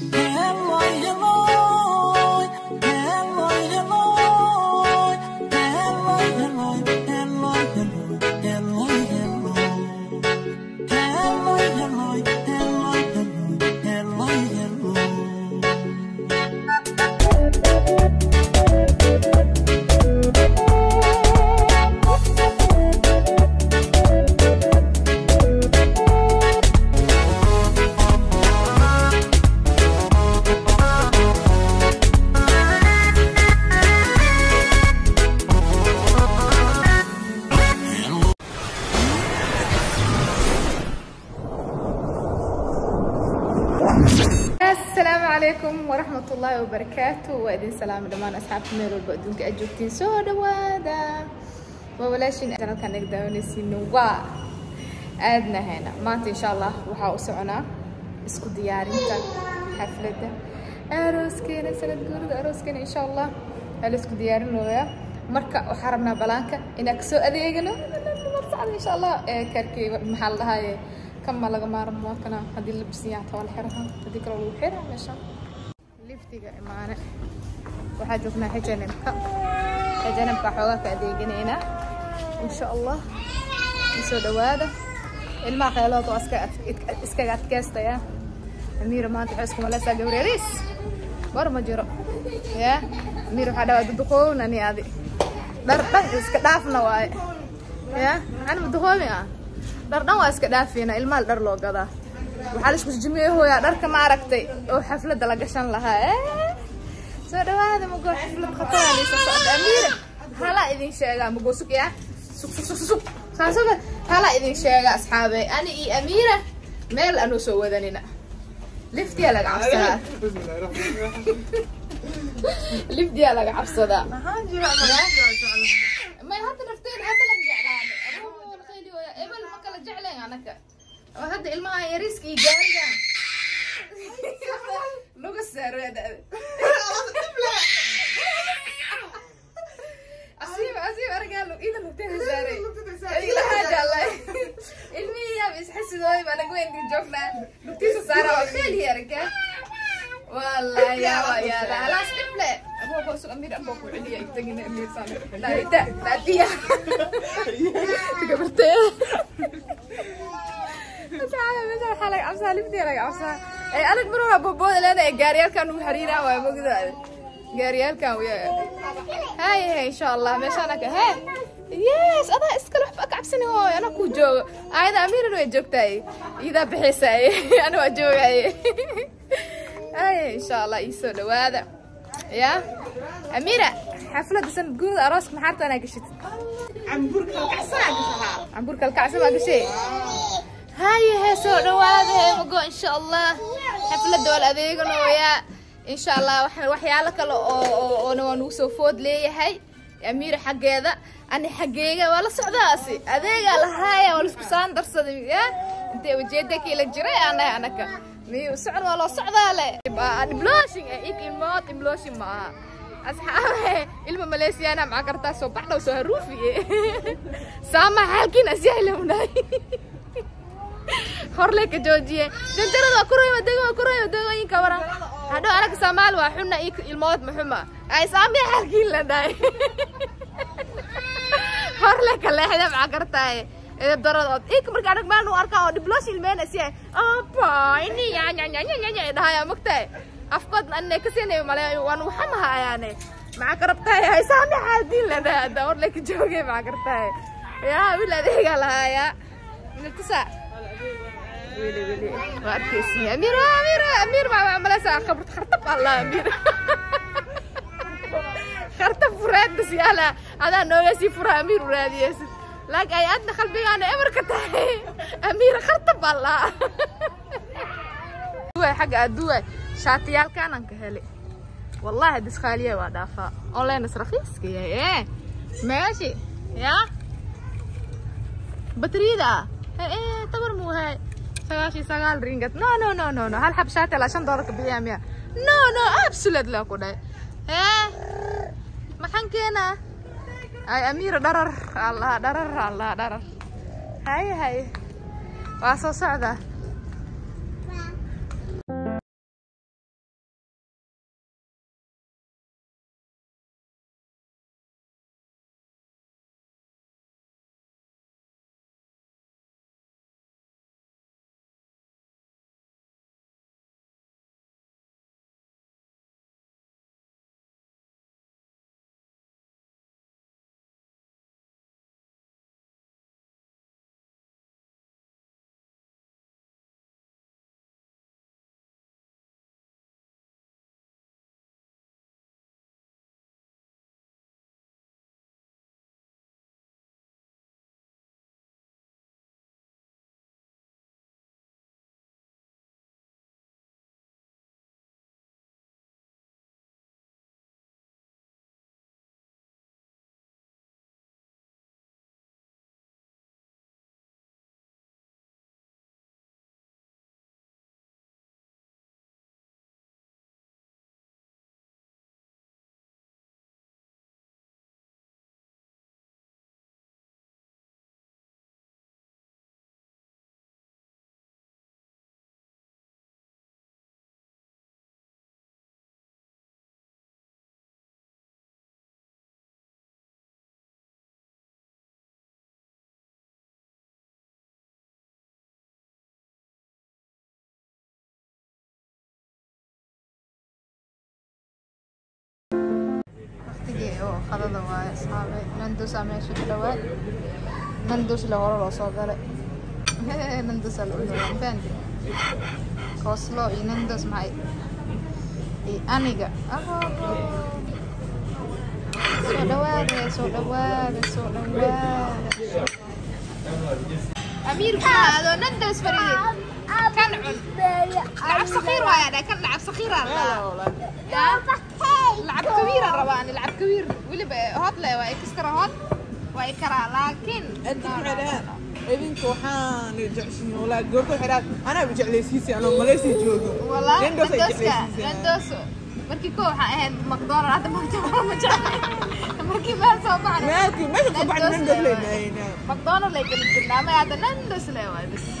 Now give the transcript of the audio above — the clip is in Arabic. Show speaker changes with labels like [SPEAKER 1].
[SPEAKER 1] There
[SPEAKER 2] waraxmat ullaahi wabarakaatu waa idin salaama dhammaan asxaabta meel walba adduunka aad joogtiin soo dhawaada waa walaashin kanalkaan naga daawanaysiino waa aadna hayna maanta insha allah waxaa u soconaa isku diyaarinta xafladda arooskeena sanad guurida arooskeena insha allah waa la isku diyaarinooyaa marka waxaa rabnaa balaanka inaan kasoo adeegano marsacad insha allah kaarkey كم لغا مارن واكنا هذه اللبسية عطوا الحرها هذه كروا الحرها مشا ليفتيقة إمانة وحاجوكنا حجنمك حجنمك حوالك هذه قنينة إن شاء الله. نسود وادة الماء خيالات واسكا اسكا اتكاستا يا. أميرة ما تحسكم ولا ساقوا ريس. بار مجرى يا. أميرة حدا ودخول ناني هذه. درقة اسكا دافنا واي. يا. أنا بدخول يا دردن واسك دافينا المال در لو قضا وحالش كش جميع هو يا درك ما عركتي وحفلة دلقشان لها. إيه؟ سوى دواء هذا مقو حفلة خطوة لي سوى أمير هلا إذن شيئا مقو سوك يا؟ سوك سوك سوك سوك سوك هلا إذن شيئا أصحابي. أنا إي أميرة. ميل أنو سوى ذنينا لفت لك عبسها بسم
[SPEAKER 1] الله الرحمن
[SPEAKER 2] الرحيم لفت لك عبسها ما
[SPEAKER 1] هان جرأ
[SPEAKER 2] ما هان جرأ anaka oo hadda ilmaha yariiska iyo gaariga laga saaro asiib asiib argaalo ida lugteeda saaray ilahaa jaalay ilmihii yaab isxasidooy baa naga weyn joognaa lugtiisa saara waa kheli arga والله يا يا لا لا استبلع هو بوس امير ابو علي يتقن امير سامر لا يدا لا ديا قبرتي أميرة حفلة سنة جود أراسك محارت أنا قشت
[SPEAKER 1] عمبورك الكعسة
[SPEAKER 2] عمبورك الكعسة ما قشي هاي هاي سوء نوالد هاي مقو إن شاء الله حفلة دول أذيق نويا إن شاء الله وحيا لك نوانو سوفود لي هاي أمير حق هذا أنا حقيقة ولا سعداسي أذيق على هاي والسبسان درس دي انت وجدك إلى جري أنا أنا ك ميو سعر ولا سعدا لي أنا بلوشين إيك إن موت إن بلوشين معا أصحابي إلما ماليسيا أنا معا كرتاسو بحنا وسهروفي سامع حالكين أزيح لهم horleka joojiye janjarada waa kuraymadego waa kuraymadegooyinka waran hadhow anaga soomaali waa xuna iyo ilmood maxuma aysaamiya xaalkiin la dhahay horleka leexda maxaa gartaaye edab daradood ika marka anag meel u arkaa oo dhibloosh ilmeyna si ay apaini yanyanyanyanya ay dhahaya magtaay afkoodna anina ka siinay maleeyo waan waxamaha ayaane maxaa ka rabtaaye haysaamiya xaalkiin la dhahay hadda horleka joogay maxaa gartaaye yaa wiil adeegaa lahaaya minatusaa wili wili waa arkeysi amir amir amir ma mamalasa khabrat khartab allah amir khartab furaad bas yaala adaa nooga sii fura amir uraadiyeysid laakiin ay adna qalbigaana emarka tahay amiira khartab allah duway xagga adduway shaatiyaalkaanaan ka helay wallahi diskhaaliya waa dhaafaa online is raqiiska yahay ee meeshi yaa batriyada ah ee tabar muu hay sagaashii sagaal ringat no no no no no hal xab shaati ilaa shan doolarka bixiyaa miya no no absolute laa ku dhahay ee maxaan keenaa ay amiira dharar allah dharar allah soo dhawaada amiirka adoo nandos fariid kan cun lacab sakiir waayaa dheh kan lacab sakiiraa لعب كبير الربان لعب كبير. ولب هات لا واكسترا هات واكرا لكن أنت حلال
[SPEAKER 1] ابنك وحان يجعشني ولا جوكو حلال أنا بجعلي سيسي أنا مليسي جوجو
[SPEAKER 2] والله لندوسو لندوسو مركي كو حاهم إيه، مقدار هذا مو جوا مجاني مركي ما سوى معنا مركي ما سوى معنا نندوس لي ما
[SPEAKER 1] ينام
[SPEAKER 2] مقدار لي كنت جنامي هذا نندوس لي بس